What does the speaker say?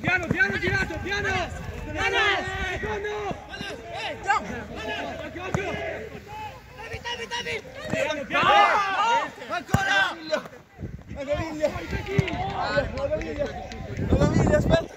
Piano, piano, girato, piano! Piano! Secondo! Occhio, occhio! Piano, piano! Ancora! La caviglia! La caviglia! La caviglia, aspetta!